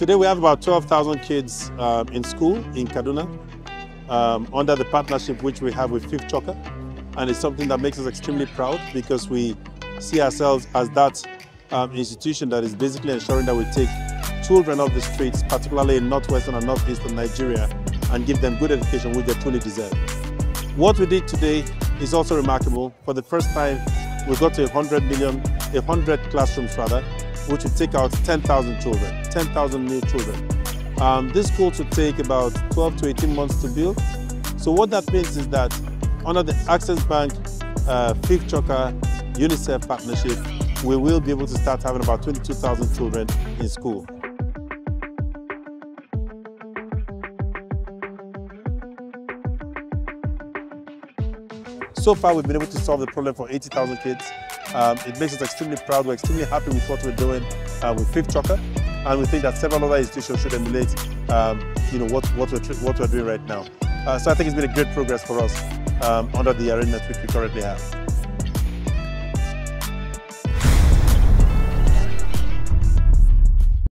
Today we have about 12,000 kids um, in school in Kaduna um, under the partnership which we have with Fifth Chukker. And it's something that makes us extremely proud because we see ourselves as that um, institution that is basically ensuring that we take children off the streets, particularly in northwestern and northeastern Nigeria, and give them good education which they truly deserve. What we did today is also remarkable. For the first time, we got to 100 million, 100 classrooms rather, which will take out 10,000 children, 10,000 new children. Um, this school should take about 12 to 18 months to build. So what that means is that under the Access Bank, uh, Fifth Chukker, UNICEF partnership, we will be able to start having about 22,000 children in school. So far, we've been able to solve the problem for 80,000 kids. Um, it makes us extremely proud. We're extremely happy with what we're doing uh, with Fifth Chukker, and we think that several other institutions should emulate, um, you know, what, what, we're, what we're doing right now. Uh, so I think it's been a great progress for us um, under the arrangements which we currently have.